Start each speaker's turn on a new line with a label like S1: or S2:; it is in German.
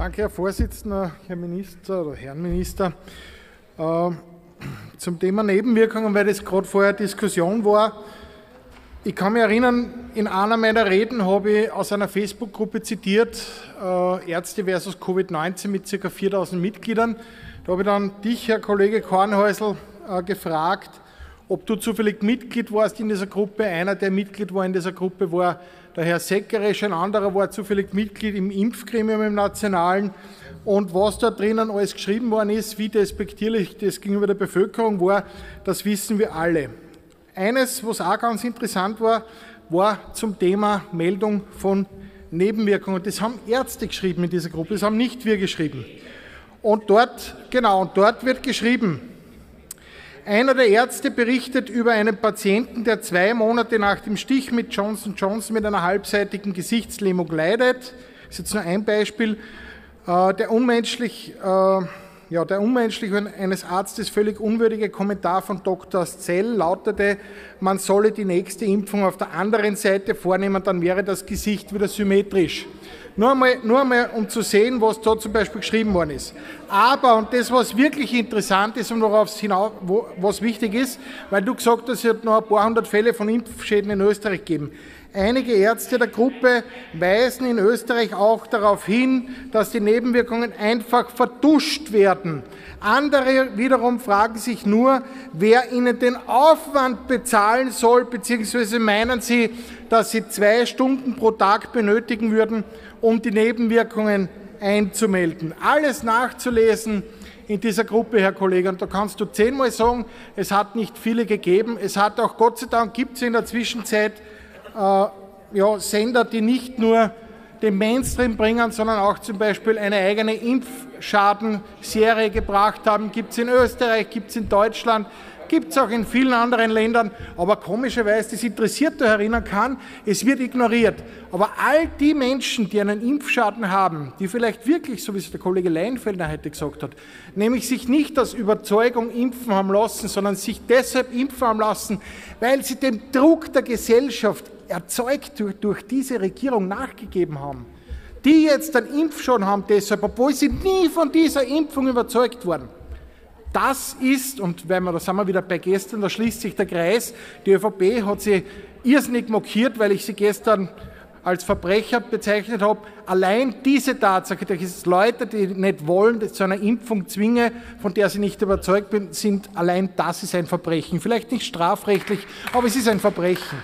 S1: Danke, Herr Vorsitzender, Herr Minister oder Herrn Minister. Äh, zum Thema Nebenwirkungen, weil das gerade vorher Diskussion war. Ich kann mich erinnern, in einer meiner Reden habe ich aus einer Facebook-Gruppe zitiert, äh, Ärzte versus Covid-19 mit ca. 4000 Mitgliedern. Da habe ich dann dich, Herr Kollege Kornhäusl, äh, gefragt, ob du zufällig Mitglied warst in dieser Gruppe. Einer, der Mitglied war in dieser Gruppe, war der Herr Seckeresch, ein anderer war zufällig Mitglied im Impfgremium im Nationalen. Und was da drinnen alles geschrieben worden ist, wie despektierlich das gegenüber der Bevölkerung war, das wissen wir alle. Eines, was auch ganz interessant war, war zum Thema Meldung von Nebenwirkungen. Das haben Ärzte geschrieben in dieser Gruppe, das haben nicht wir geschrieben. Und dort, genau, und dort wird geschrieben, einer der Ärzte berichtet über einen Patienten, der zwei Monate nach dem Stich mit Johnson Johnson mit einer halbseitigen Gesichtslähmung leidet. Das ist jetzt nur ein Beispiel. Äh, der unmenschlich, äh, ja, der unmenschlich eines Arztes völlig unwürdige Kommentar von Dr. Zell lautete, man solle die nächste Impfung auf der anderen Seite vornehmen, dann wäre das Gesicht wieder symmetrisch. Nur einmal, nur einmal, um zu sehen, was da zum Beispiel geschrieben worden ist. Aber, und das, was wirklich interessant ist und worauf es hinaus, wo, was wichtig ist, weil du gesagt hast, es wird noch ein paar hundert Fälle von Impfschäden in Österreich geben. Einige Ärzte der Gruppe weisen in Österreich auch darauf hin, dass die Nebenwirkungen einfach verduscht werden. Andere wiederum fragen sich nur, wer ihnen den Aufwand bezahlen soll, beziehungsweise meinen sie, dass sie zwei Stunden pro Tag benötigen würden, um die Nebenwirkungen einzumelden. Alles nachzulesen in dieser Gruppe, Herr Kollege. Und da kannst du zehnmal sagen, es hat nicht viele gegeben. Es hat auch, Gott sei Dank, gibt es in der Zwischenzeit äh, ja, Sender, die nicht nur den Mainstream bringen, sondern auch zum Beispiel eine eigene Impfschadenserie gebracht haben. Gibt es in Österreich, gibt es in Deutschland, gibt es auch in vielen anderen Ländern. Aber komischerweise, das interessiert der erinnern kann, es wird ignoriert. Aber all die Menschen, die einen Impfschaden haben, die vielleicht wirklich, so wie es der Kollege Leinfelder heute gesagt hat, nämlich sich nicht aus Überzeugung impfen haben lassen, sondern sich deshalb impfen haben lassen, weil sie dem Druck der Gesellschaft erzeugt durch, durch diese Regierung nachgegeben haben, die jetzt einen Impfschaden haben deshalb, obwohl sie nie von dieser Impfung überzeugt wurden. Das ist, und wenn wir, da sind wir wieder bei gestern, da schließt sich der Kreis, die ÖVP hat sie irrsinnig mokiert, weil ich sie gestern als Verbrecher bezeichnet habe. Allein diese Tatsache, dass es Leute, die nicht wollen, zu einer Impfung zwinge, von der sie nicht überzeugt sind, allein das ist ein Verbrechen. Vielleicht nicht strafrechtlich, aber es ist ein Verbrechen.